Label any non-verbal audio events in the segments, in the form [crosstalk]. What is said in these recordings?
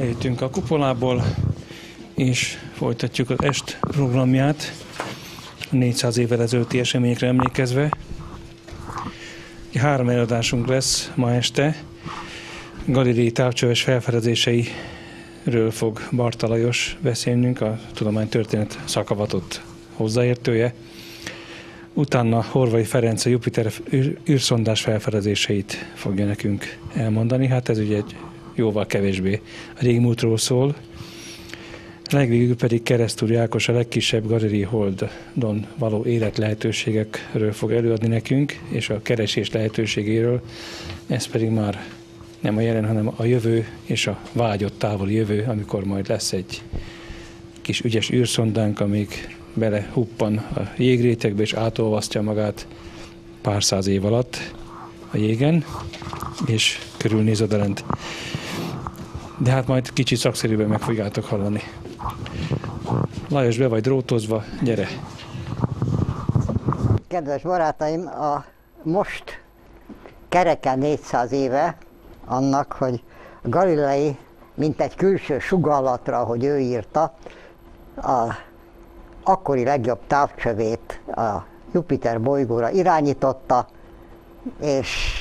Bejöttünk a kupolából, és folytatjuk az est programját, 400 évvel ezelőtti eseményekre emlékezve. Három előadásunk lesz ma este. Galilei távcsöves felfedezéseiről fog Barta Lajos beszélnünk, a tudománytörténet szakavatott hozzáértője. Utána Horvai Ferenc a Jupiter űrszondás felfedezéseit fogja nekünk elmondani. Hát ez ugye egy jóval kevésbé a régmúltról szól. Legvégül pedig Keresztúr Jákos a legkisebb Galilei Holdon való élet lehetőségekről fog előadni nekünk, és a keresés lehetőségéről. Ez pedig már nem a jelen, hanem a jövő és a vágyott távoli jövő, amikor majd lesz egy kis ügyes űrszondánk, amíg belehuppan a jégrétegbe és átolvasztja magát pár száz év alatt a jégen, és körülnéz odalent. De hát majd kicsit szakszerűben meg fogjátok hallani. Lajos, be vagy drótozva, gyere! Kedves barátaim, a most kereken 400 éve annak, hogy Galilei, mint egy külső sugallatra, hogy ő írta, a akkori legjobb távcsövét a Jupiter bolygóra irányította, és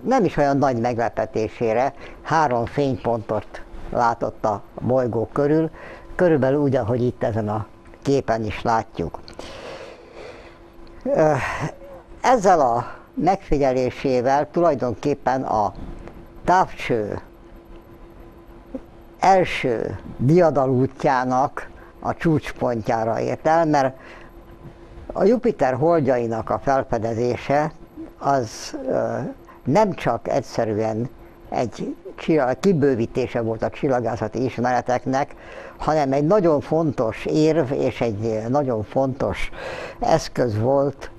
nem is olyan nagy meglepetésére három fénypontot látott a bolygó körül, körülbelül úgy, ahogy itt ezen a képen is látjuk. Ezzel a megfigyelésével tulajdonképpen a távcső első diadalútjának a csúcspontjára ért el, mert a Jupiter holdjainak a felfedezése az nem csak egyszerűen egy kibővítése volt a csillagászati ismereteknek, hanem egy nagyon fontos érv és egy nagyon fontos eszköz volt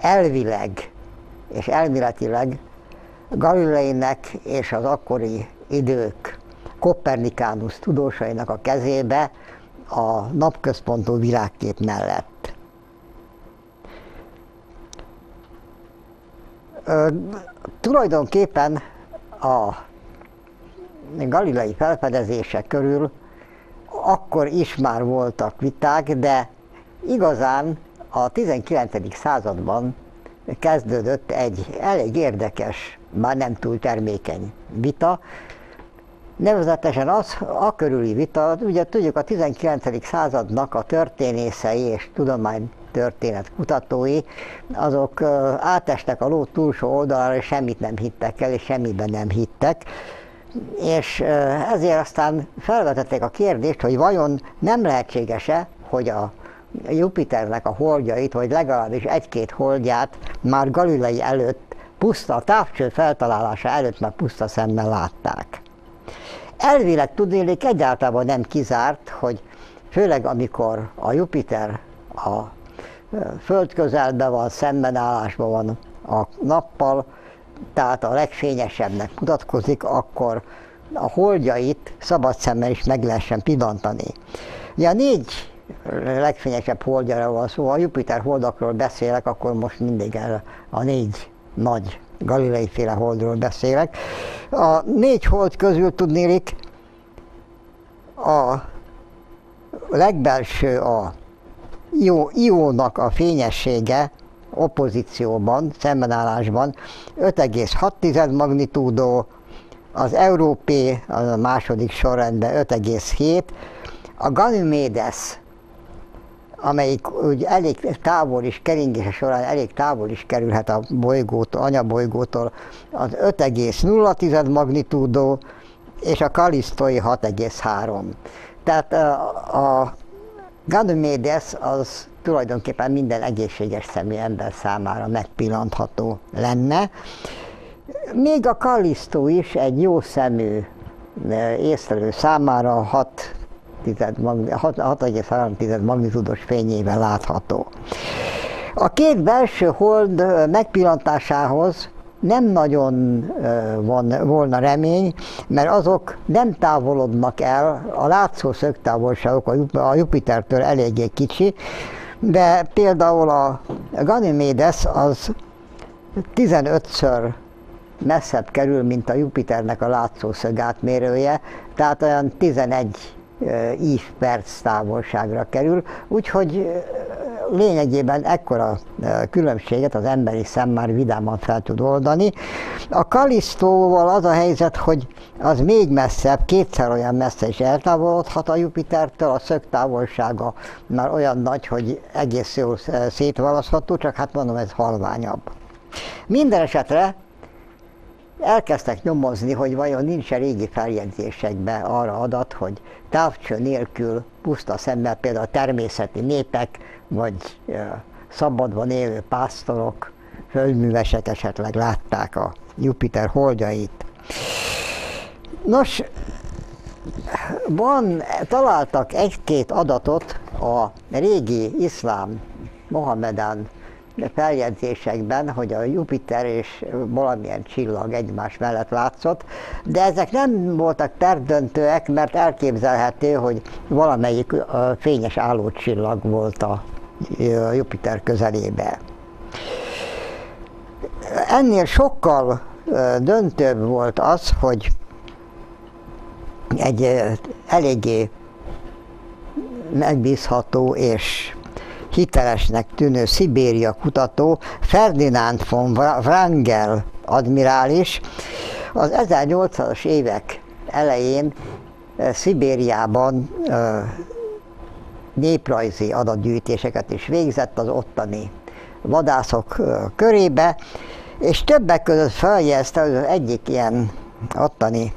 elvileg és elméletileg Galileinek és az akkori idők Kopernikánusz tudósainak a kezébe a napközpontú világkép mellett. Ö, tulajdonképpen a galilei felfedezések körül akkor is már voltak viták, de igazán a 19. században kezdődött egy elég érdekes, már nem túl termékeny vita, Nevezetesen az, a körüli vita, ugye tudjuk a 19. századnak a történészei és tudomány történet kutatói, azok átestek a ló túlsó oldalára, és semmit nem hittek el, és semmiben nem hittek. És ezért aztán felvetették a kérdést, hogy vajon nem lehetséges-e, hogy a Jupiternek a holdjait, vagy legalábbis egy-két holdját már Galilei előtt puszta, a távcső feltalálása előtt már puszta szemmel látták. Elvileg tudnélik egyáltalán nem kizárt, hogy főleg amikor a Jupiter a föld közelben van, szembenállásban van a nappal, tehát a legfényesebbnek mutatkozik, akkor a holdjait szabad szemmel is meg lehessen pillantani. Ugye a négy legfényesebb holdjára van szó, a Jupiter holdakról beszélek, akkor most mindig a négy nagy galilei féle holdról beszélek. A négy hold közül tudnélik a legbelső a Ió, Iónak a fényessége opozícióban, szembenállásban 5,6 magnitúdó, az Európé a második sorrendben 5,7, a Ganymedes amelyik úgy elég távol is, keringése során elég távol is kerülhet a bolygótól, anyabolygótól, az 5,0 magnitúdó, és a Kalisztói 6,3. Tehát a, a Ganymedes az tulajdonképpen minden egészséges személy ember számára megpillantható lenne. Még a Kalisztó is egy jó szemű észlelő számára 6 6,3 magnitúdos fényével látható. A két belső hold megpillantásához nem nagyon van, volna remény, mert azok nem távolodnak el, a látszó szögtávolságok a Jupitertől eléggé kicsi, de például a Ganymedes az 15-ször messzebb kerül, mint a Jupiternek a látszószög átmérője, tehát olyan 11 perc távolságra kerül, úgyhogy lényegében ekkora különbséget az emberi szem már vidáman fel tud oldani. A Kalisztóval az a helyzet, hogy az még messzebb, kétszer olyan messze is eltávolodhat a Jupitertől, a szögtávolsága már olyan nagy, hogy egész jól szétválasztható, csak hát mondom, ez halványabb. Minden esetre elkezdtek nyomozni, hogy vajon nincs -e régi feljegyzésekben arra adat, hogy távcső nélkül puszta szemmel például a természeti népek, vagy szabadban élő pásztorok, földművesek esetleg látták a Jupiter holdjait. Nos, van, találtak egy-két adatot a régi iszlám, Mohamedán feljegyzésekben, hogy a Jupiter és valamilyen csillag egymás mellett látszott, de ezek nem voltak perdöntőek, mert elképzelhető, hogy valamelyik fényes állócsillag volt a Jupiter közelébe. Ennél sokkal döntőbb volt az, hogy egy eléggé megbízható és hitelesnek tűnő Szibéria kutató Ferdinand von Wrangel admirális. Az 1800-as évek elején Szibériában néprajzi adatgyűjtéseket is végzett az ottani vadászok körébe, és többek között feljegyezte, hogy az egyik ilyen ottani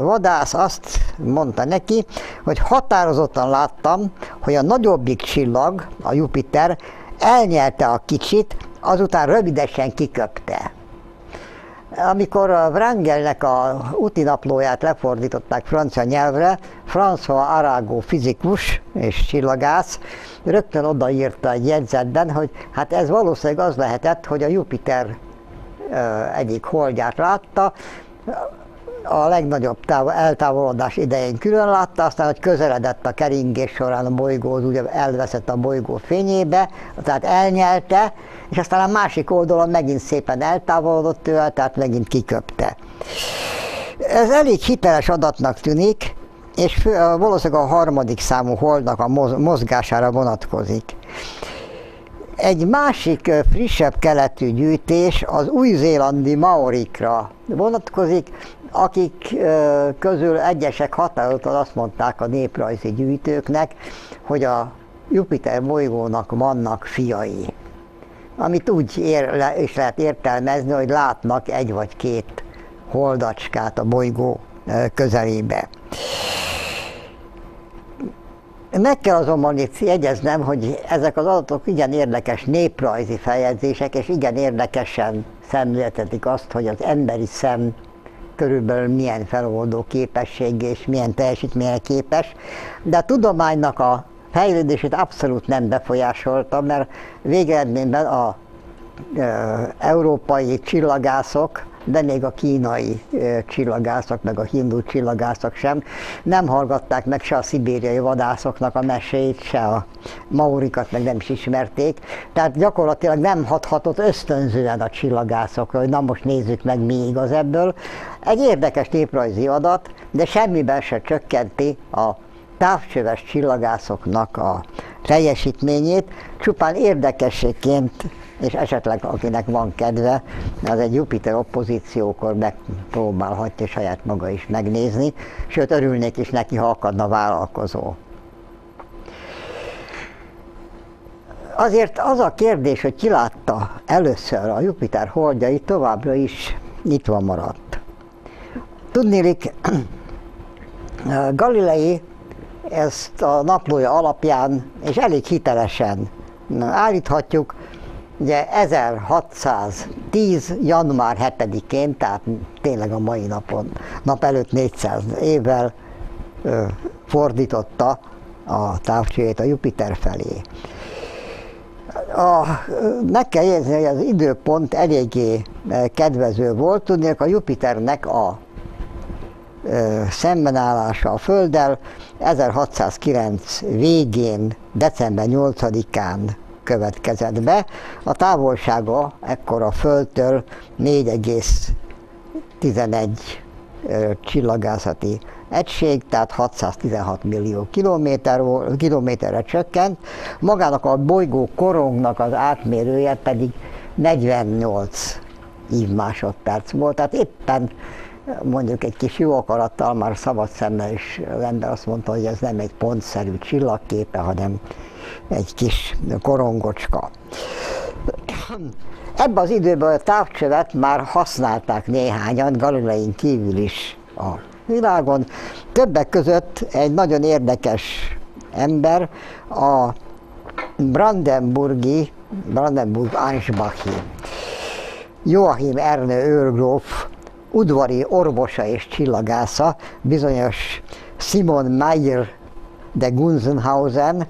vadász azt mondta neki, hogy határozottan láttam, hogy a nagyobbik csillag, a Jupiter, elnyelte a kicsit, azután rövidesen kiköpte. Amikor a Wrangelnek a útinaplóját lefordították francia nyelvre, François Arago fizikus és csillagász rögtön odaírta egy jegyzetben, hogy hát ez valószínűleg az lehetett, hogy a Jupiter egyik holdját látta, a legnagyobb távol, eltávolodás idején külön látta, aztán, hogy közeledett a keringés során a bolygó, ugye elveszett a bolygó fényébe, tehát elnyelte, és aztán a másik oldalon megint szépen eltávolodott tőle, tehát megint kiköpte. Ez elég hiteles adatnak tűnik, és valószínűleg a harmadik számú holdnak a mozgására vonatkozik. Egy másik frissebb keletű gyűjtés az új-zélandi maorikra vonatkozik, akik közül egyesek határozottan azt mondták a néprajzi gyűjtőknek, hogy a Jupiter bolygónak vannak fiai. Amit úgy ér, is lehet értelmezni, hogy látnak egy vagy két holdacskát a bolygó közelébe. Meg kell azonban itt jegyeznem, hogy ezek az adatok igen érdekes néprajzi feljegyzések, és igen érdekesen szemléltetik azt, hogy az emberi szem körülbelül milyen feloldó képesség és milyen teljesítményre képes, de a tudománynak a fejlődését abszolút nem befolyásolta, mert végeredményben a európai csillagászok de még a kínai csillagászok, meg a hindu csillagászok sem nem hallgatták meg se a szibériai vadászoknak a meséit, se a maurikat meg nem is ismerték. Tehát gyakorlatilag nem hathatott ösztönzően a csillagászokra, hogy na most nézzük meg mi igaz ebből. Egy érdekes néprajzi adat, de semmiben se csökkenti a távcsöves csillagászoknak a teljesítményét, csupán érdekességként és esetleg akinek van kedve, az egy Jupiter oppozíciókor megpróbálhatja saját maga is megnézni, sőt örülnék is neki, ha akadna vállalkozó. Azért az a kérdés, hogy ki látta először a Jupiter holdjait, továbbra is nyitva maradt. Tudnélik, Galilei ezt a naplója alapján, és elég hitelesen állíthatjuk, Ugye 1610. január 7-én, tehát tényleg a mai napon, nap előtt 400 évvel fordította a távcsőjét a Jupiter felé. A, meg kell jegyezni, hogy az időpont eléggé kedvező volt, tudni, a Jupiternek a ö, szembenállása a Földdel 1609 végén, december 8-án következett be. A távolsága ekkor a Földtől 4,5 11 csillagászati egység, tehát 616 millió kilométer, kilométerre csökkent, magának a bolygó korongnak az átmérője pedig 48 ív másodperc volt, tehát éppen mondjuk egy kis jó akarattal már szabad szemmel is az ember azt mondta, hogy ez nem egy pontszerű csillagképe, hanem egy kis korongocska. Ebben az időben a távcsövet már használták néhányan, Galilein kívül is a világon. Többek között egy nagyon érdekes ember, a Brandenburgi, Brandenburg Ansbachi, Joachim Erne őrgróf udvari orvosa és csillagásza, bizonyos Simon Meyer de Gunzenhausen,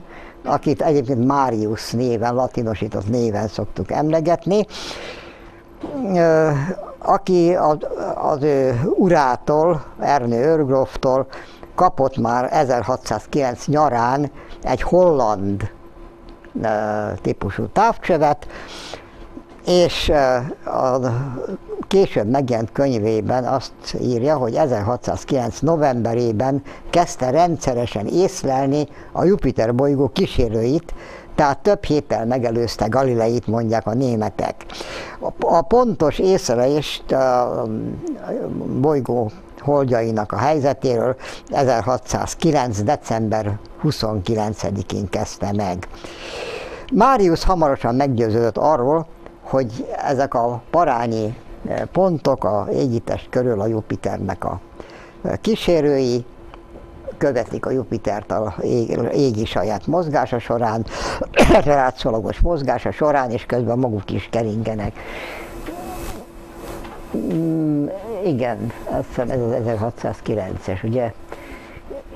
akit egyébként Marius néven, latinosított néven szoktuk emlegetni, aki az, az ő urától, Ernő Örgróftól kapott már 1609 nyarán egy holland típusú távcsövet, és a később megjelent könyvében azt írja, hogy 1609. novemberében kezdte rendszeresen észlelni a Jupiter bolygó kísérőit, tehát több héttel megelőzte Galileit, mondják a németek. A pontos észlelést a bolygó holdjainak a helyzetéről 1609. december 29-én kezdte meg. Máriusz hamarosan meggyőződött arról, hogy ezek a parányi pontok a égitest körül a Jupiternek a kísérői, követik a Jupitert a égi saját mozgása során, [clears throat] látszólagos mozgása során, és közben maguk is keringenek. Mm, igen, azt hiszem ez az 1609-es, ugye?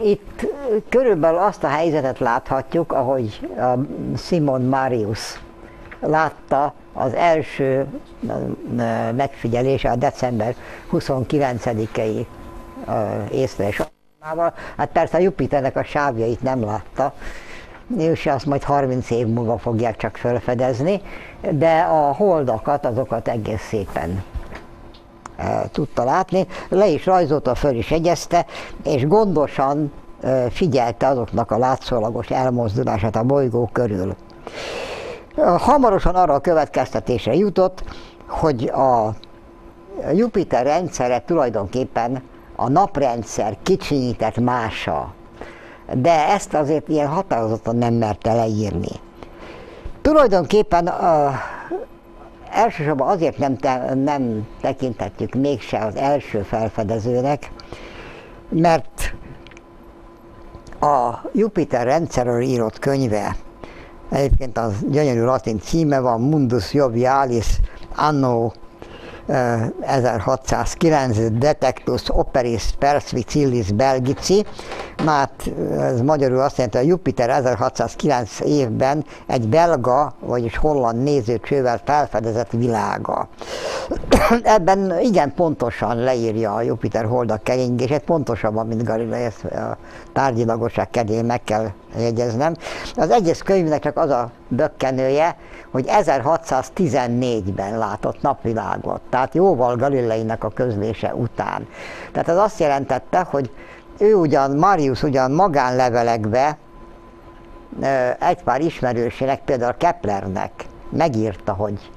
Itt körülbelül azt a helyzetet láthatjuk, ahogy a Simon Marius látta az első megfigyelése a december 29-i észlelés Hát persze a Jupiternek a sávjait nem látta, és azt majd 30 év múlva fogják csak felfedezni, de a holdakat, azokat egész szépen tudta látni, le is rajzolta, föl is egyezte, és gondosan figyelte azoknak a látszólagos elmozdulását a bolygó körül. Hamarosan arra a következtetésre jutott, hogy a Jupiter rendszere tulajdonképpen a naprendszer kicsinyített mása, de ezt azért ilyen határozottan nem merte leírni. Tulajdonképpen uh, elsősorban azért nem, te, nem tekinthetjük mégse az első felfedezőnek, mert a Jupiter rendszerről írott könyve, egyébként az gyönyörű latin címe van, Mundus Jovialis Anno 1609 Detectus Operis Persvicillis Belgici, hát ez magyarul azt jelenti, hogy Jupiter 1609 évben egy belga, vagyis holland nézőcsővel felfedezett világa. [clears throat] Ebben igen pontosan leírja a Jupiter holdak keringését, pontosabban, mint Galilei, ezt a tárgyilagosság kedvéért meg kell jegyeznem. Az egész könyvnek csak az a bökkenője, hogy 1614-ben látott napvilágot, tehát jóval Galileinek a közlése után. Tehát ez azt jelentette, hogy ő ugyan, Marius ugyan magánlevelekbe egy pár ismerősének, például Keplernek megírta, hogy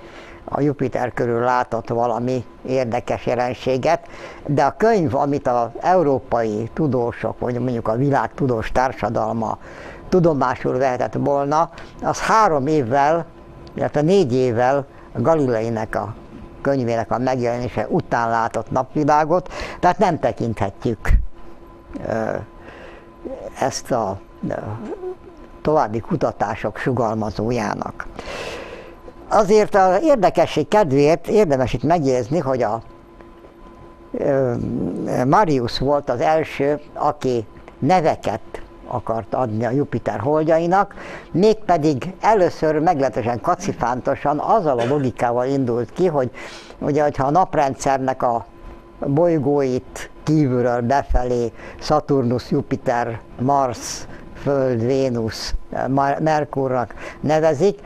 a Jupiter körül látott valami érdekes jelenséget, de a könyv, amit az európai tudósok, vagy mondjuk a világ tudós társadalma tudomásul vehetett volna, az három évvel, illetve négy évvel Galileinek a könyvének a megjelenése után látott napvilágot, tehát nem tekinthetjük ezt a további kutatások sugalmazójának. Azért az érdekesség kedvéért érdemes itt megjegyezni, hogy a Marius volt az első, aki neveket akart adni a Jupiter holdjainak, mégpedig először meglehetősen kacifántosan azzal a logikával indult ki, hogy ugye, hogyha a naprendszernek a bolygóit kívülről befelé Saturnus, Jupiter, Mars, Föld, Vénusz, Merkurnak nevezik,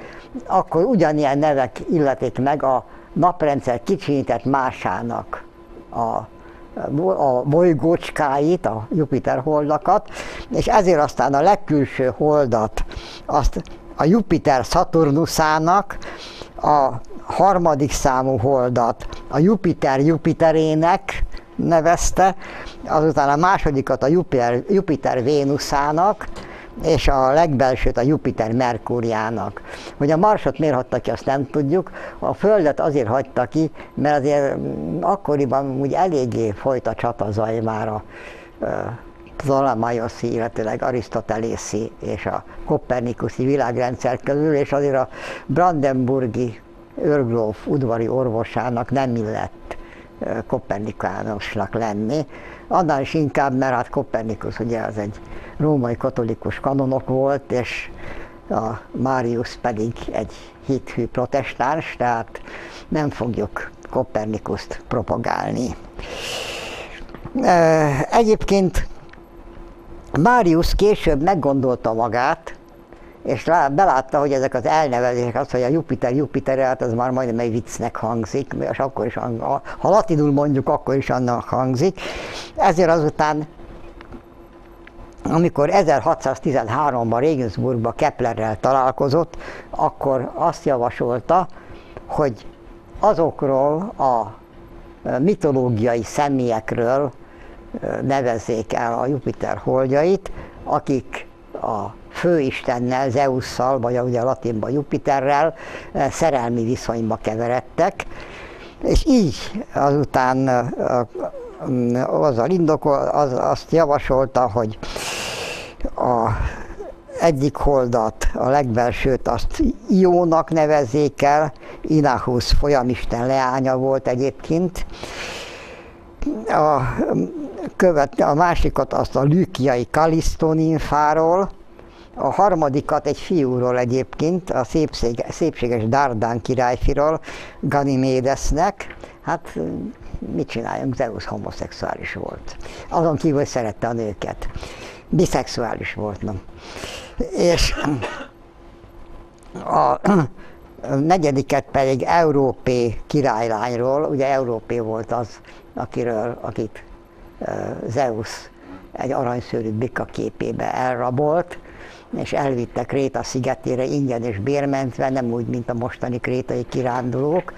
akkor ugyanilyen nevek illetik meg a naprendszer kicsinyített másának a a bolygócskáit, a Jupiter holdakat, és ezért aztán a legkülső holdat azt a Jupiter Saturnusának, a harmadik számú holdat a Jupiter Jupiterének nevezte, azután a másodikat a Jupiter, Jupiter Vénuszának, és a legbelsőt a Jupiter Merkúriának. Hogy a Marsot miért hagyta ki, azt nem tudjuk. A Földet azért hagyta ki, mert azért akkoriban úgy eléggé folyt a csatazaj már a Ptolemaioszi, illetőleg Arisztotelészi és a Kopernikuszi világrendszer közül, és azért a Brandenburgi őrgróf udvari orvosának nem illett Kopernikánosnak lenni. Annál is inkább, mert hát Kopernikus ugye az egy római katolikus kanonok volt, és a Máriusz pedig egy hithű protestáns, tehát nem fogjuk Kopernikuszt propagálni. Egyébként Máriusz később meggondolta magát, és rá, belátta, hogy ezek az elnevezések, az, hogy a Jupiter Jupiter, hát az már majdnem egy viccnek hangzik, és akkor is, ha latinul mondjuk, akkor is annak hangzik. Ezért azután amikor 1613-ban Regensburgban Keplerrel találkozott, akkor azt javasolta, hogy azokról a mitológiai személyekről nevezzék el a Jupiter holdjait, akik a főistennel, Zeusszal, vagy ugye a latinban Jupiterrel szerelmi viszonyba keveredtek, és így azután azzal indokol, az, azt javasolta, hogy a egyik holdat, a legbelsőt azt Iónak nevezzék el, Inachus folyamisten leánya volt egyébként, a, követ, a másikat azt a lükiai Kalisztoninfáról, a harmadikat egy fiúról egyébként, a szépség, szépséges Dardán királyfiról, Ganymédesnek. Hát mit csináljunk, Zeus homoszexuális volt. Azon kívül, hogy szerette a nőket. Biszexuális volt, nem. És a negyediket pedig Európé királylányról, ugye Európé volt az, akiről, akit Zeus egy aranyszőrű bika képébe elrabolt, és elvitte Kréta szigetére ingyen és bérmentve, nem úgy, mint a mostani krétai kirándulók,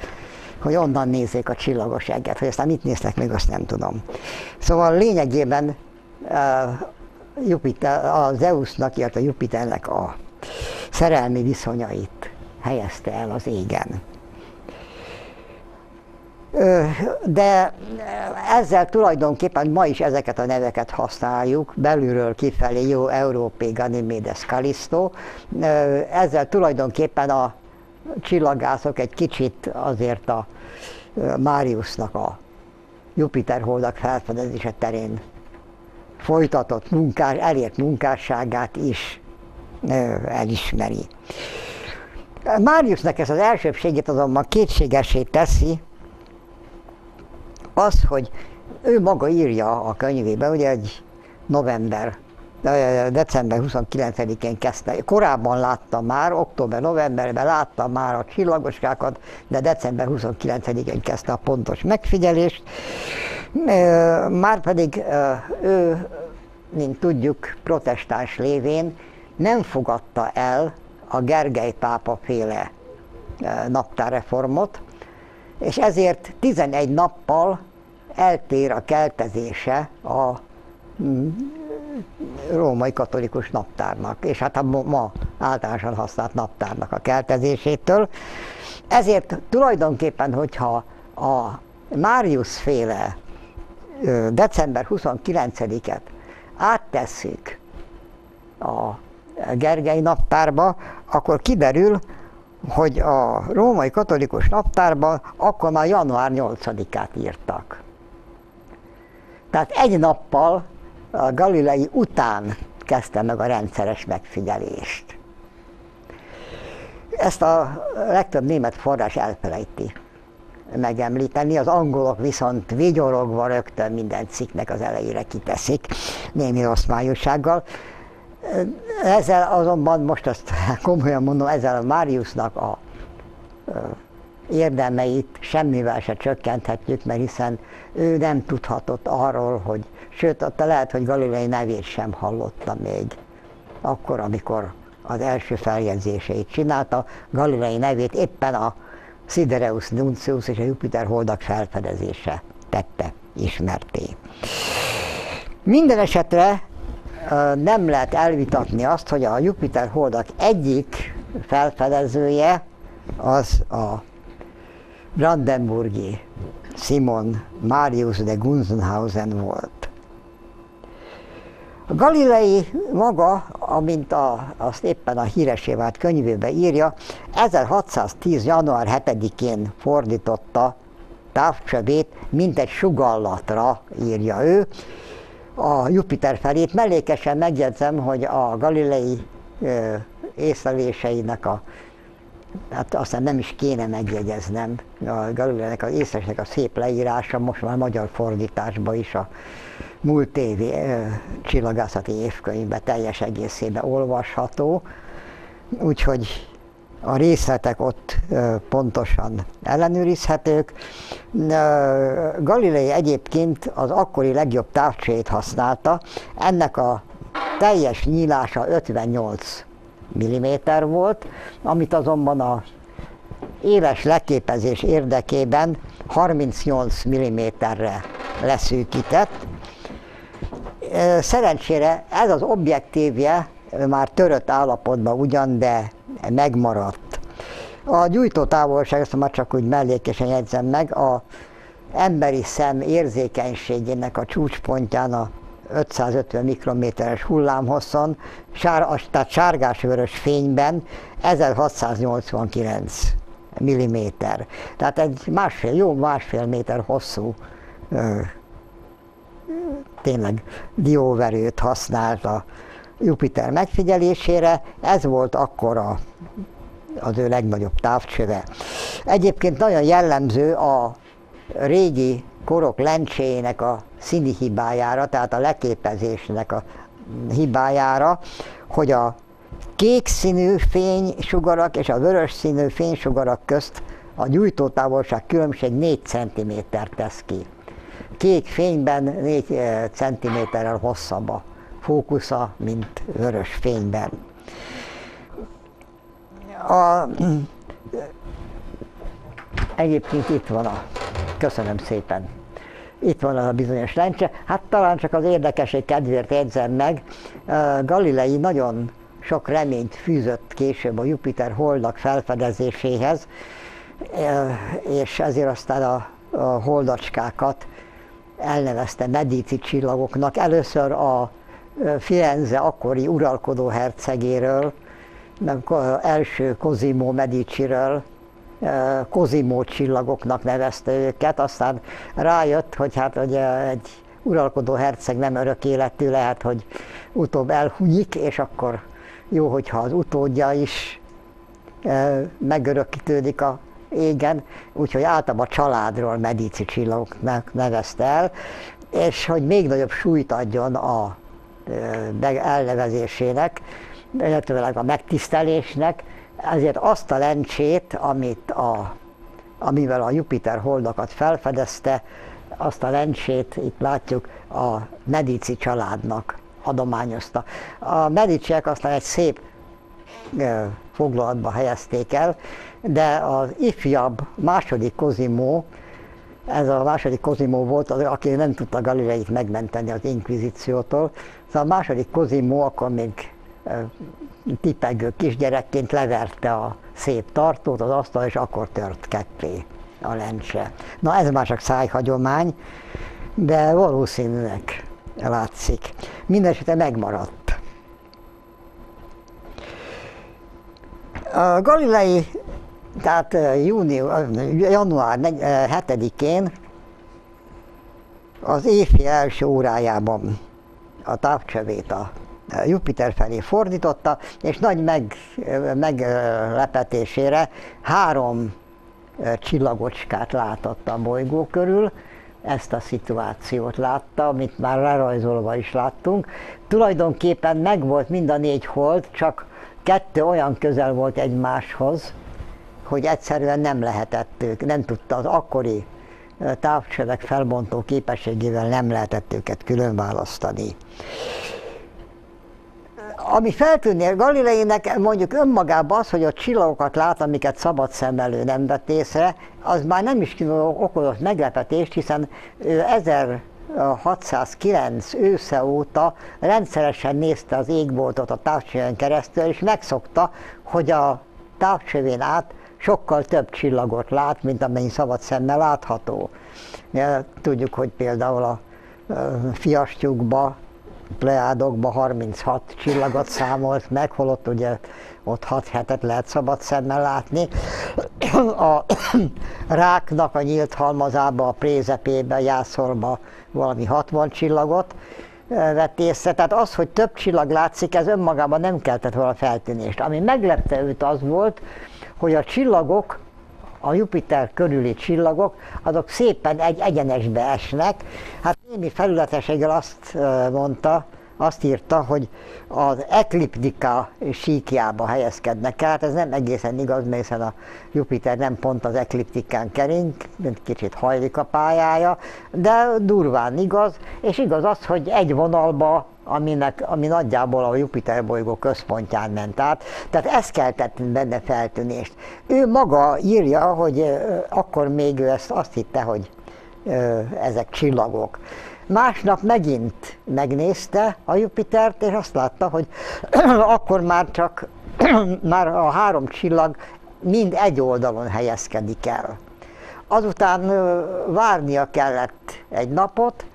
hogy onnan nézzék a csillagos eget, hogy aztán mit néztek még, azt nem tudom. Szóval lényegében uh, Jupiter, a Zeusnak, illetve Jupiternek a szerelmi viszonyait helyezte el az égen de ezzel tulajdonképpen ma is ezeket a neveket használjuk, belülről kifelé jó Európé Ganymedes Callisto, ezzel tulajdonképpen a csillagászok egy kicsit azért a Máriusznak a Jupiter holdak felfedezése terén folytatott munkás, elért munkásságát is elismeri. Máriusznak ez az elsőbségét azonban kétségesé teszi, az, hogy ő maga írja a könyvébe, ugye egy november, december 29-én kezdte. Korábban láttam már, október-novemberben láttam már a csillagoskákat, de december 29-én kezdte a pontos megfigyelést. Márpedig ő, mint tudjuk, protestáns lévén nem fogadta el a Gergely pápa féle naptárreformot, és ezért 11 nappal eltér a keltezése a mm, római katolikus naptárnak, és hát a ma általánosan használt naptárnak a keltezésétől. Ezért tulajdonképpen, hogyha a Máriusz féle december 29-et áttesszük a Gergely naptárba, akkor kiderül, hogy a római katolikus naptárban akkor már január 8-át írtak. Tehát egy nappal a Galilei után kezdte meg a rendszeres megfigyelést. Ezt a legtöbb német forrás elfelejti megemlíteni, az angolok viszont vigyorogva rögtön minden cikknek az elejére kiteszik, némi rossz. Ezzel azonban, most azt [laughs] komolyan mondom, ezzel a Máriusznak a érdemeit semmivel se csökkenthetjük, mert hiszen ő nem tudhatott arról, hogy, sőt, ott lehet, hogy Galilei nevét sem hallotta még, akkor, amikor az első feljegyzéseit csinálta, Galilei nevét éppen a Sidereus Nuncius és a Jupiter holdak felfedezése tette ismerté. Minden esetre nem lehet elvitatni azt, hogy a Jupiter holdak egyik felfedezője az a Brandenburgi Simon Marius de Gunzenhausen volt. A Galilei maga, amint a, azt éppen a híresé vált könyvébe írja, 1610. január 7-én fordította távcsövét, mint egy sugallatra írja ő, a Jupiter felét. Mellékesen megjegyzem, hogy a Galilei észleléseinek a hát aztán nem is kéne megjegyeznem, a Galileinek az észlelésnek a szép leírása most már magyar fordításban is a múlt évi csillagászati évkönyvben teljes egészében olvasható, úgyhogy a részletek ott pontosan ellenőrizhetők. Galilei egyébként az akkori legjobb távcsét használta, ennek a teljes nyílása 58 mm volt, amit azonban a éles leképezés érdekében 38 mm-re leszűkített. Szerencsére ez az objektívje már törött állapotban ugyan, de megmaradt. A gyújtó távolság, ezt már csak úgy mellékesen jegyzem meg, a emberi szem érzékenységének a csúcspontján a 550 mikrométeres hullámhosszon, sár, tehát sárgás-vörös fényben 1689 mm. Tehát egy másfél, jó másfél méter hosszú ö, tényleg dióverőt használt a Jupiter megfigyelésére, ez volt akkor a, az ő legnagyobb távcsöve. Egyébként nagyon jellemző a régi korok lencséjének a színi hibájára, tehát a leképezésnek a hibájára, hogy a kék színű fénysugarak és a vörös színű fénysugarak közt a gyújtótávolság különbség 4 cm tesz ki. Kék fényben 4 eh, cm-rel hosszabb a fókusza, mint vörös fényben. A, egyébként itt van a, köszönöm szépen, itt van az a bizonyos lencse. Hát talán csak az érdekesség kedvéért jegyzem meg, Galilei nagyon sok reményt fűzött később a Jupiter holdak felfedezéséhez, és ezért aztán a, holdacskákat elnevezte Medici csillagoknak. Először a Firenze akkori uralkodó hercegéről, első Cosimo Mediciről, Cosimo csillagoknak nevezte őket, aztán rájött, hogy hát hogy egy uralkodó herceg nem örök életű, lehet, hogy utóbb elhunyik, és akkor jó, hogyha az utódja is megörökítődik a égen, úgyhogy általában a családról Medici csillagoknak nevezte el, és hogy még nagyobb súlyt adjon a elnevezésének, illetve a megtisztelésnek, ezért azt a lencsét, amit a, amivel a Jupiter holdakat felfedezte, azt a lencsét itt látjuk a Medici családnak adományozta. A Mediciek aztán egy szép foglalatba helyezték el, de az ifjabb második Kozimó, ez a második Kozimó volt, az, aki nem tudta Galileit megmenteni az inkvizíciótól, Szóval a második Kozimó akkor még tipegő kisgyerekként leverte a szép tartót az asztal, és akkor tört ketté a lencse. Na ez már csak szájhagyomány, de valószínűleg látszik. Mindenesetre megmaradt. A Galilei, tehát június, január 7-én az éjfél első órájában a távcsövét a Jupiter felé fordította, és nagy meg, három csillagocskát látott a bolygó körül, ezt a szituációt látta, amit már lerajzolva is láttunk. Tulajdonképpen megvolt mind a négy hold, csak kettő olyan közel volt egymáshoz, hogy egyszerűen nem lehetett ők, nem tudta az akkori távcsövek felbontó képességével nem lehetett őket külön választani. Ami feltűnni Galileinek mondjuk önmagában az, hogy a csillagokat lát, amiket szabad szemmel ő nem vett észre, az már nem is okozott meglepetést, hiszen ő 1609 ősze óta rendszeresen nézte az égboltot a távcsövön keresztül, és megszokta, hogy a távcsövén át sokkal több csillagot lát, mint amennyi szabad szemmel látható. Tudjuk, hogy például a fiastyúkba, pleádokba 36 csillagot számolt meg, holott ugye ott 6 hetet lehet szabad szemmel látni. A ráknak a nyílt halmazába, a prézepébe, jászolba valami 60 csillagot vett észre. Tehát az, hogy több csillag látszik, ez önmagában nem keltett volna feltűnést. Ami meglepte őt az volt, hogy a csillagok, a Jupiter körüli csillagok, azok szépen egy egyenesbe esnek. Hát némi felületeséggel azt mondta, azt írta, hogy az ekliptika síkjába helyezkednek el, hát ez nem egészen igaz, mert hiszen a Jupiter nem pont az ekliptikán kering, mint kicsit hajlik a pályája, de durván igaz, és igaz az, hogy egy vonalba aminek, ami nagyjából a Jupiter bolygó központján ment át. Tehát ez keltett benne feltűnést. Ő maga írja, hogy akkor még ő ezt azt hitte, hogy ezek csillagok. Másnap megint megnézte a Jupitert, és azt látta, hogy [clears throat] akkor már csak [clears throat] már a három csillag mind egy oldalon helyezkedik el. Azután várnia kellett egy napot,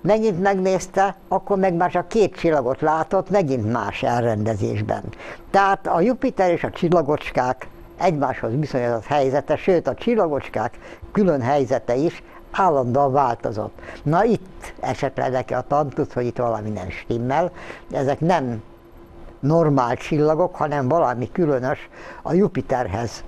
megint megnézte, akkor meg már csak két csillagot látott, megint más elrendezésben. Tehát a Jupiter és a csillagocskák egymáshoz viszonyított helyzete, sőt a csillagocskák külön helyzete is állandóan változott. Na itt esetleg neki a tantusz, hogy itt valami nem stimmel, ezek nem normál csillagok, hanem valami különös a Jupiterhez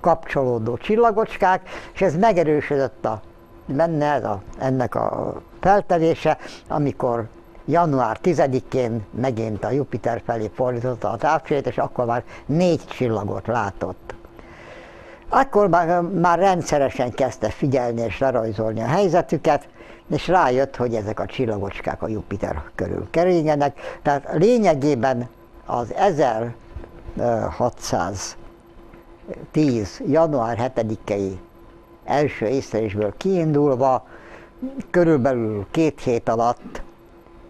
kapcsolódó csillagocskák, és ez megerősödött a benne ez a, ennek a feltevése, amikor január 10-én megint a Jupiter felé fordította a távcsőjét, és akkor már négy csillagot látott. Akkor már, már rendszeresen kezdte figyelni és lerajzolni a helyzetüket, és rájött, hogy ezek a csillagocskák a Jupiter körül keringenek. Tehát lényegében az 1610. január 7-i első észlelésből kiindulva, körülbelül két hét alatt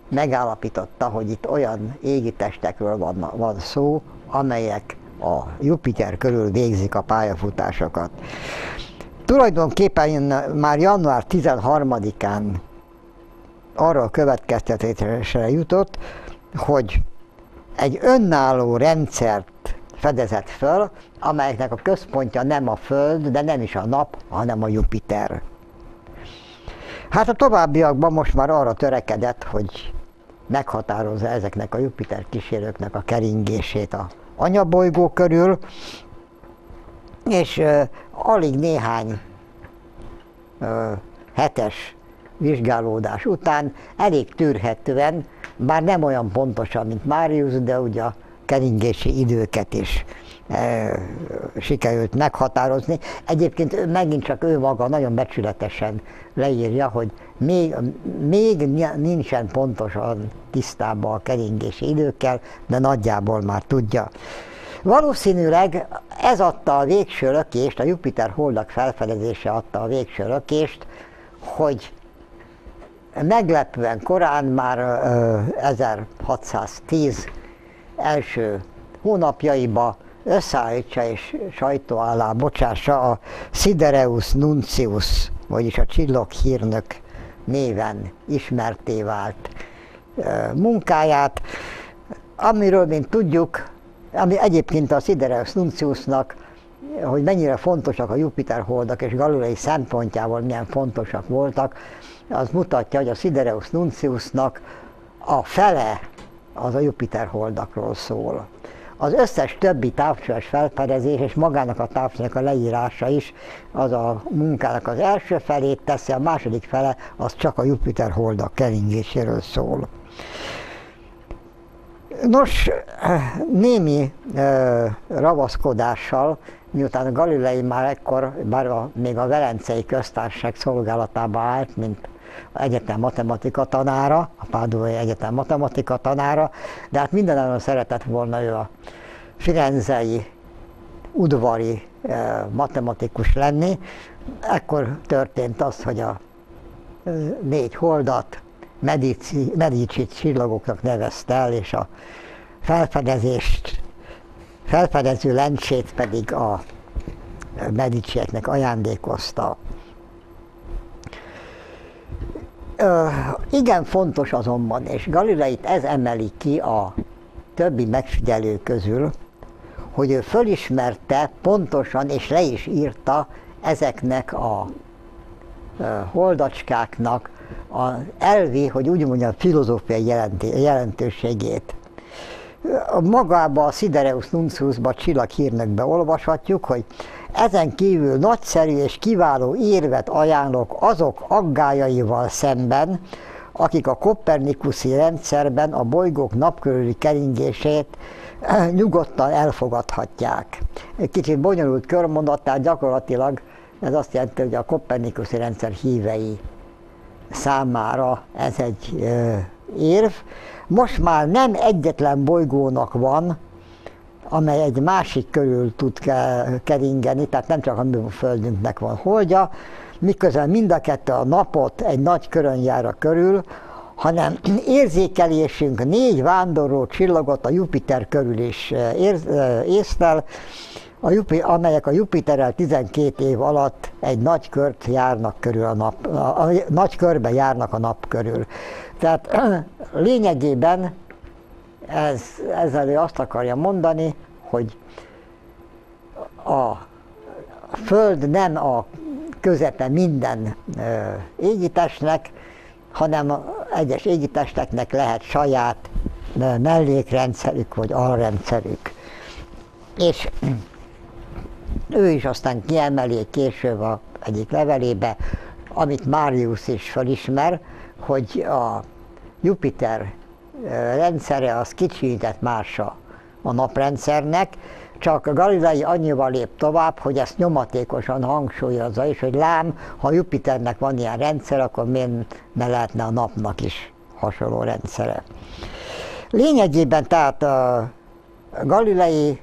megállapította, hogy itt olyan égitestekről van, van szó, amelyek a Jupiter körül végzik a pályafutásokat. Tulajdonképpen már január 13-án arra következtetésre jutott, hogy egy önálló rendszert fedezett föl, amelyeknek a központja nem a Föld, de nem is a Nap, hanem a Jupiter. Hát a továbbiakban most már arra törekedett, hogy meghatározza ezeknek a Jupiter kísérőknek a keringését a anyabolygó körül, és uh, alig néhány uh, hetes vizsgálódás után elég tűrhetően, bár nem olyan pontosan, mint Marius, de ugye keringési időket is e, sikerült meghatározni. Egyébként megint csak ő maga nagyon becsületesen leírja, hogy még, még nincsen pontosan tisztában a keringési időkkel, de nagyjából már tudja. Valószínűleg ez adta a végső lökést, a Jupiter holdak felfedezése adta a végső lökést, hogy meglepően korán, már 1610 első hónapjaiba összeállítsa és sajtó alá bocsássa a Sidereus Nuncius, vagyis a csilloghírnök néven ismerté vált munkáját, amiről, mint tudjuk, ami egyébként a Sidereus Nunciusnak, hogy mennyire fontosak a Jupiter holdak és Galilei szempontjából milyen fontosak voltak, az mutatja, hogy a Sidereus Nunciusnak a fele az a Jupiter holdakról szól. Az összes többi távcsöves felfedezés és magának a távcsőnek a leírása is az a munkának az első felét teszi, a második fele az csak a Jupiter holdak keringéséről szól. Nos, némi uh, ravaszkodással, miután Galilei már ekkor, bár a, még a Velencei Köztársaság szolgálatába állt, mint egyetem matematika tanára, a Pádói Egyetem matematika tanára, de hát mindenáron szeretett volna ő a firenzei udvari eh, matematikus lenni. Ekkor történt az, hogy a eh, négy holdat Medici, Medici csillagoknak nevezte el, és a felfedezést, felfedező lencsét pedig a Medicieknek ajándékozta. Igen fontos azonban, és Galileit ez emeli ki a többi megfigyelő közül, hogy ő fölismerte pontosan, és le is írta ezeknek a holdacskáknak az elvi, hogy úgy mondjam, filozófiai jelentőségét. Magába a Sidereus Nunciusba csillaghírnökbe olvashatjuk, hogy ezen kívül nagyszerű és kiváló érvet ajánlok azok aggájaival szemben, akik a kopernikuszi rendszerben a bolygók napkörüli keringését eh, nyugodtan elfogadhatják. Kicsit bonyolult körmondat, tehát gyakorlatilag ez azt jelenti, hogy a kopernikuszi rendszer hívei számára ez egy eh, érv. Most már nem egyetlen bolygónak van, amely egy másik körül tud keringeni, tehát nem csak a mi Földünknek van holdja, miközben mind a kettő a napot egy nagy körön jár a körül, hanem [clears throat] érzékelésünk négy vándorló csillagot a Jupiter körül is eh, érz, eh, észlel, a Jupi, amelyek a Jupiterrel 12 év alatt egy nagy kört járnak körül a nap, a, a, nagy körbe járnak a nap körül. Tehát [clears throat] lényegében ez, ezzel ő azt akarja mondani, hogy a Föld nem a közepe minden égitestnek, hanem egyes égitesteknek lehet saját mellékrendszerük vagy alrendszerük. És ő is aztán kiemeli később a egyik levelébe, amit Marius is felismer, hogy a Jupiter rendszere az kicsített mása a naprendszernek, csak a Galilei annyival lép tovább, hogy ezt nyomatékosan hangsúlyozza, és hogy lám, ha Jupiternek van ilyen rendszer, akkor miért ne lehetne a napnak is hasonló rendszere. Lényegében tehát a Galilei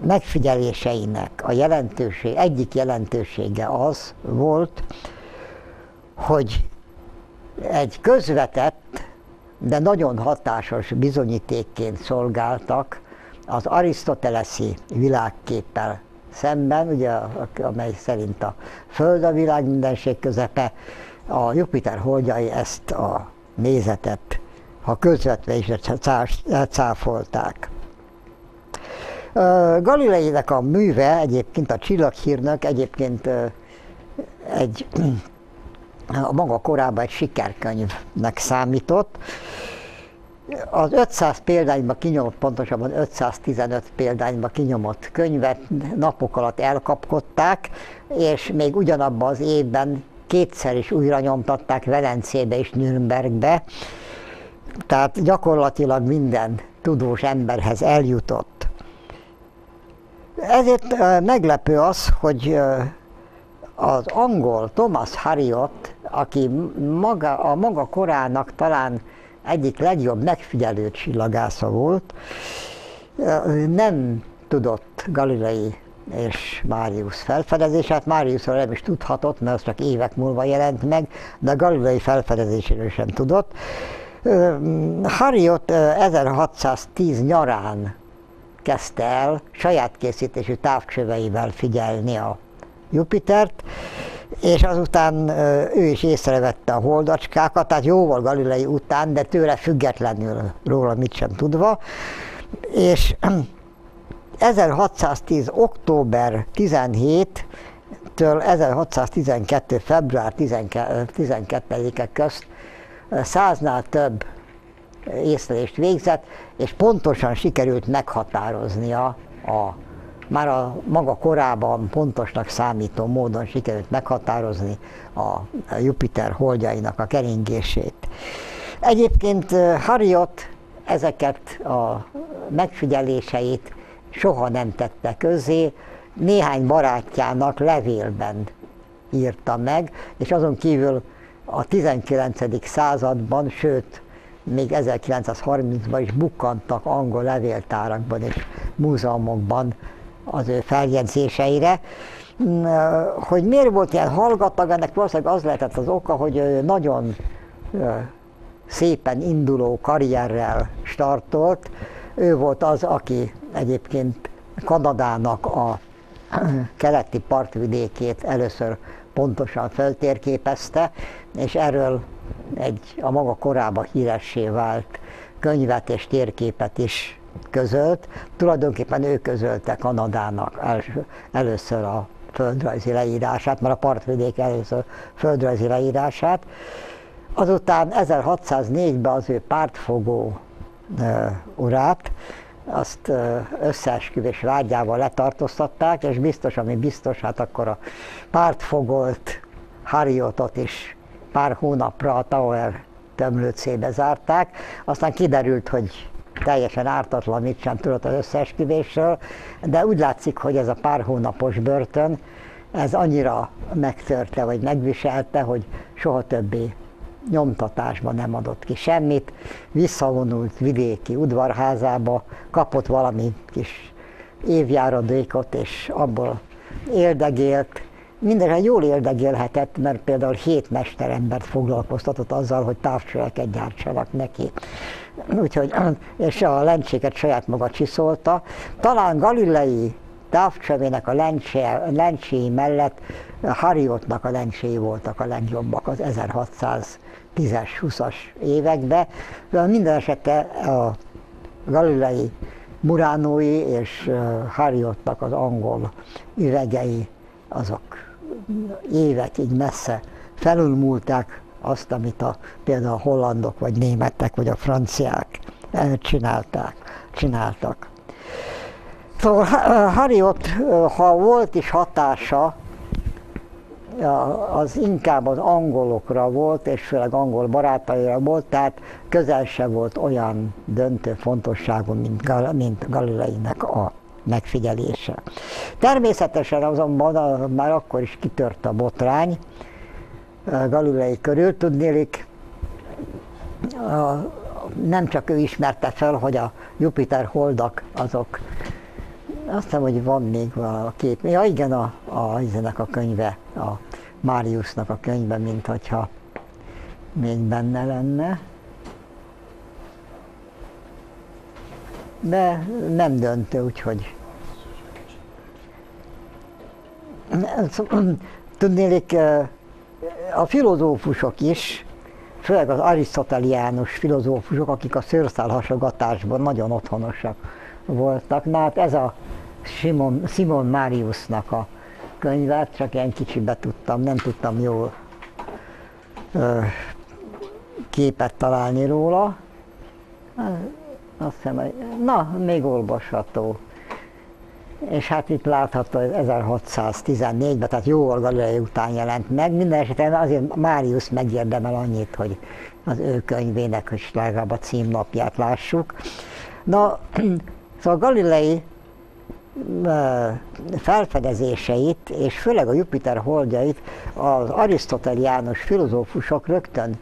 megfigyeléseinek a jelentőség, egyik jelentősége az volt, hogy egy közvetett, de nagyon hatásos bizonyítékként szolgáltak az arisztoteleszi világképpel szemben, ugye, amely szerint a Föld a világ mindenség közepe, a Jupiter holdjai ezt a nézetet, ha közvetve is cáfolták. Galileinek a műve egyébként, a csillaghírnök egyébként egy a maga korában egy sikerkönyvnek számított. Az 500 példányba kinyomott, pontosabban 515 példányba kinyomott könyvet napok alatt elkapkodták, és még ugyanabban az évben kétszer is újra nyomtatták Velencébe és Nürnbergbe, tehát gyakorlatilag minden tudós emberhez eljutott. Ezért meglepő az, hogy az angol Thomas Harriot, aki maga, a maga korának talán egyik legjobb megfigyelő csillagásza volt, nem tudott Galilei és Máriusz felfedezését. Máriuszról nem is tudhatott, mert az csak évek múlva jelent meg, de Galilei felfedezéséről sem tudott. Harriot 1610 nyarán kezdte el saját készítésű távcsöveivel figyelni a Jupitert, és azután ő is észrevette a holdacskákat, tehát jóval Galilei után, de tőle függetlenül róla mit sem tudva, és [clears throat] 1610. október 17 től 1612. február 12-e közt száznál több észlelést végzett, és pontosan sikerült meghatároznia a már a maga korában pontosnak számító módon sikerült meghatározni a Jupiter holdjainak a keringését. Egyébként Harriot ezeket a megfigyeléseit soha nem tette közé, néhány barátjának levélben írta meg, és azon kívül a 19. században, sőt, még 1930-ban is bukkantak angol levéltárakban és múzeumokban az ő feljegyzéseire. Mm, hogy miért volt ilyen hallgatag, ennek valószínűleg az lehetett az oka, hogy nagyon szépen induló karrierrel startolt. Ő volt az, aki egyébként Kanadának a [clears throat] keleti partvidékét először pontosan feltérképezte, és erről egy a maga korában híressé vált könyvet és térképet is közölt. Tulajdonképpen ő közölte Kanadának első, először a földrajzi leírását, mert a partvidék először földrajzi leírását. Azután 1604-ben az ő pártfogó uh, urát, azt összeesküvés vágyával letartóztatták, és biztos, ami biztos, hát akkor a pártfogolt Harriotot is pár hónapra a Tower tömlőcébe zárták, aztán kiderült, hogy teljesen ártatlan, mit sem tudott az összeesküvésről, de úgy látszik, hogy ez a pár hónapos börtön, ez annyira megtörte, vagy megviselte, hogy soha többé nyomtatásban nem adott ki semmit, visszavonult vidéki udvarházába, kapott valami kis évjáradékot, és abból éldegélt, Mindenre jól éldegélhetett, mert például hét mesterembert foglalkoztatott azzal, hogy távcsöveket gyártsanak neki. Úgyhogy, és a lencséket saját maga csiszolta. Talán Galilei távcsövének a lencséi mellett Harriotnak a lencséi voltak a legjobbak az 1610-es, 20-as években. Minden esetre a Galilei Muránói és Harriotnak az angol üvegei azok évekig messze felülmúlták azt, amit a, például a hollandok, vagy németek, vagy a franciák csinálták, csináltak. Szóval Harriot, ha volt is hatása, az inkább az angolokra volt, és főleg angol barátaira volt, tehát közel se volt olyan döntő fontosságú, mint, Gal- mint Galileinek a megfigyelése. Természetesen azonban már akkor is kitört a botrány Galilei körül, tudnélik, nem csak ő ismerte fel, hogy a Jupiter holdak azok, azt hiszem, hogy van még a kép, ja igen, a, a, a könyve, a Máriusznak a könyve, mint hogyha még benne lenne. De nem döntő, úgyhogy. Tudnélik, a filozófusok is, főleg az arisztoteliánus filozófusok, akik a szőrszálhasogatásban nagyon otthonosak voltak. Na hát ez a Simon, Simon Mariusnak a könyvet, csak ilyen kicsibe tudtam, nem tudtam jól ö, képet találni róla. Azt hiszem, na, még olvasható és hát itt látható, hogy 1614-ben, tehát jó Galilei után jelent meg. Minden esetben azért Máriusz megérdemel annyit, hogy az ő könyvének, hogy legalább a címlapját lássuk. Na, [clears throat] szóval Galilei felfedezéseit, és főleg a Jupiter holdjait az arisztoteliánus filozófusok rögtön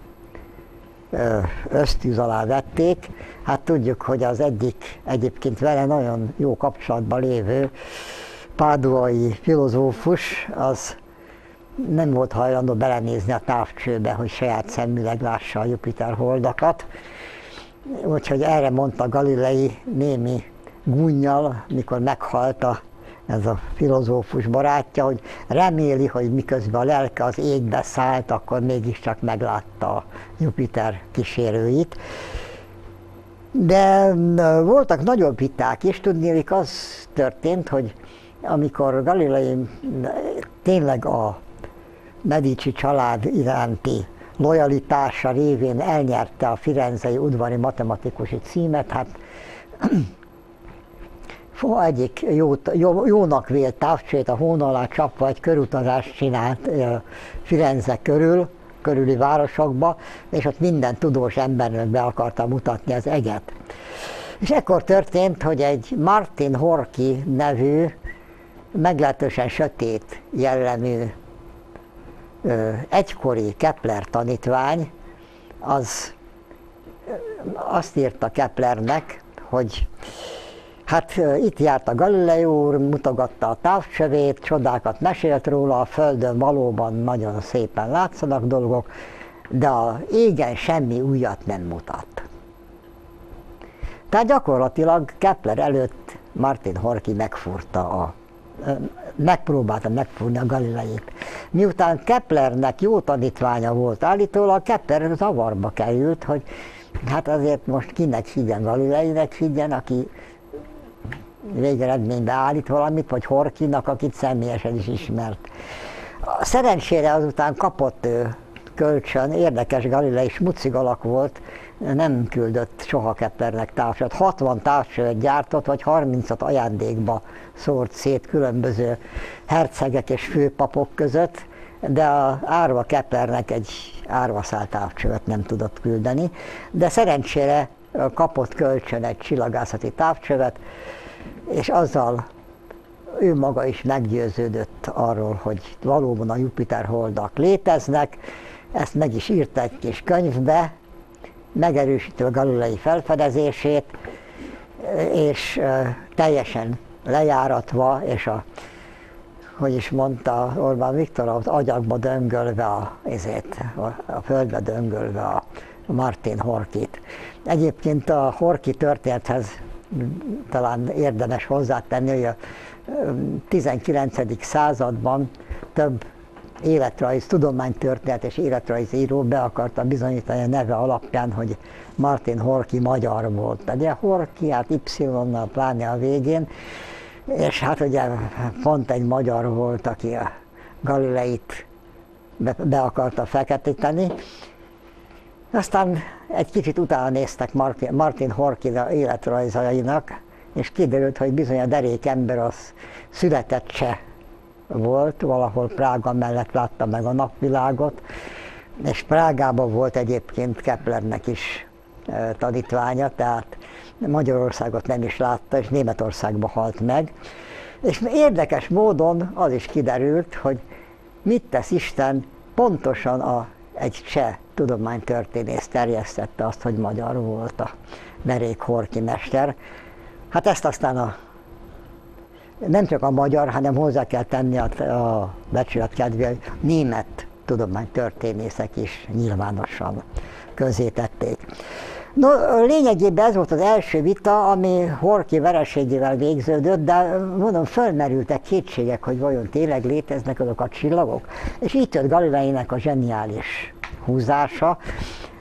ösztűz alá vették. Hát tudjuk, hogy az egyik egyébként vele nagyon jó kapcsolatban lévő páduai filozófus, az nem volt hajlandó belenézni a távcsőbe, hogy saját szemüleg lássa a Jupiter holdakat. Úgyhogy erre mondta Galilei némi gúnyjal, mikor meghalt a ez a filozófus barátja, hogy reméli, hogy miközben a lelke az égbe szállt, akkor mégiscsak meglátta a Jupiter kísérőit. De voltak nagyobb viták is, tudnélik az történt, hogy amikor Galilei tényleg a Medici család iránti lojalitása révén elnyerte a Firenzei udvari matematikusi címet, hát egyik jó, jó, jónak vélt távcsét a hón csapva egy körutazást csinált Firenze körül, körüli városokba, és ott minden tudós embernek be akarta mutatni az eget. És ekkor történt, hogy egy Martin Horki nevű, meglehetősen sötét jellemű egykori Kepler tanítvány, az azt írta Keplernek, hogy hát itt járt a Galilei úr, mutogatta a távcsövét, csodákat mesélt róla, a Földön valóban nagyon szépen látszanak dolgok, de a égen semmi újat nem mutat. Tehát gyakorlatilag Kepler előtt Martin Horki megfúrta a megpróbálta megfúrni a Galileit. Miután Keplernek jó tanítványa volt állítólag, Kepler zavarba került, hogy hát azért most kinek higgyen, Galileinek higgyen, aki végeredménybe állít valamit, vagy Horkinak, akit személyesen is ismert. Szerencsére azután kapott ő kölcsön, érdekes Galilei smucig alak volt, nem küldött soha Keplernek társat. 60 társat gyártott, vagy 30-at ajándékba szórt szét különböző hercegek és főpapok között, de a árva Keplernek egy árvaszál távcsövet nem tudott küldeni, de szerencsére kapott kölcsön egy csillagászati távcsövet, és azzal ő maga is meggyőződött arról, hogy valóban a Jupiter holdak léteznek, ezt meg is írt egy kis könyvbe, megerősítő a galilei felfedezését, és teljesen lejáratva, és a, hogy is mondta Orbán Viktor, az agyakba döngölve a, ezért, a földbe döngölve a Martin Horkit. Egyébként a Horki történethez talán érdemes hozzátenni, hogy a 19. században több életrajz, tudománytörténet és életrajzíró be akarta bizonyítani a neve alapján, hogy Martin Horki magyar volt. Ugye Horki, hát Y-nal pláne a végén, és hát ugye pont egy magyar volt, aki a Galileit be, be akarta feketíteni. Aztán egy kicsit utána néztek Martin, Martin Horki életrajzainak, és kiderült, hogy bizony a derék ember az született se volt, valahol Prága mellett látta meg a napvilágot, és Prágában volt egyébként Keplernek is tanítványa, tehát Magyarországot nem is látta, és Németországba halt meg. És érdekes módon az is kiderült, hogy mit tesz Isten, pontosan a, egy cseh tudománytörténész terjesztette azt, hogy magyar volt a Derék Horki mester. Hát ezt aztán a nem csak a magyar, hanem hozzá kell tenni a, a becsület kedvéért, német tudománytörténészek is nyilvánosan közé tették. No, lényegében ez volt az első vita, ami Horki vereségével végződött, de mondom, fölmerültek kétségek, hogy vajon tényleg léteznek azok a csillagok. És itt jött Galileinek a zseniális húzása.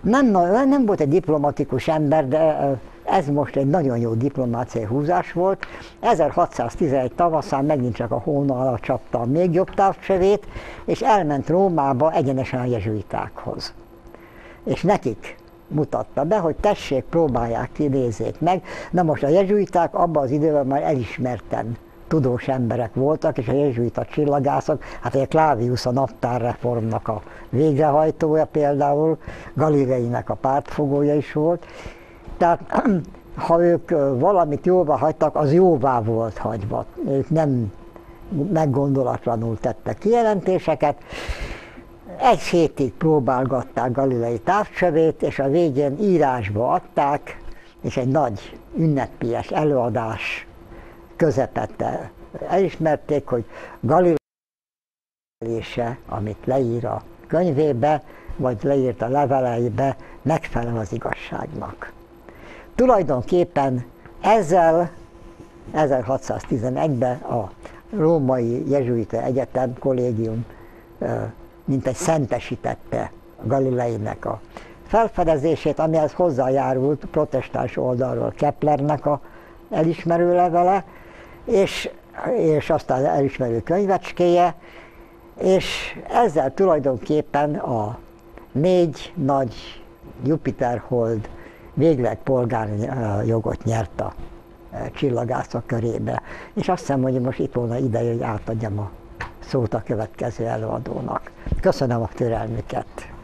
Nem, nem volt egy diplomatikus ember, de ez most egy nagyon jó diplomáciai húzás volt. 1611 tavaszán megint csak a hóna alatt csapta a még jobb távcsövét, és elment Rómába egyenesen a jezsuitákhoz. És nekik mutatta be, hogy tessék, próbálják ki, nézzék meg. Na most a jezsuiták abban az időben már elismerten tudós emberek voltak, és a jezsuita csillagászok, hát egy Klávius a naptárreformnak a végrehajtója például, Galileinek a pártfogója is volt, tehát [clears throat] ha ők valamit jóvá hagytak, az jóvá volt hagyva. Ők nem meggondolatlanul tettek kijelentéseket. Egy hétig próbálgatták Galilei távcsövét, és a végén írásba adták, és egy nagy ünnepélyes előadás közepette elismerték, hogy Galilei amit leír a könyvébe, vagy leírt a leveleibe, megfelel az igazságnak. Tulajdonképpen ezzel 1611-ben a római jezsuita egyetem kollégium mint egy szentesítette Galileinek a felfedezését, amihez hozzájárult protestáns oldalról Keplernek a elismerő levele, és, és aztán elismerő könyvecskéje, és ezzel tulajdonképpen a négy nagy Jupiter hold végleg polgárjogot nyert a csillagászok körébe. És azt hiszem, hogy most itt volna ideje, hogy átadjam a szót a következő előadónak. Köszönöm a türelmüket!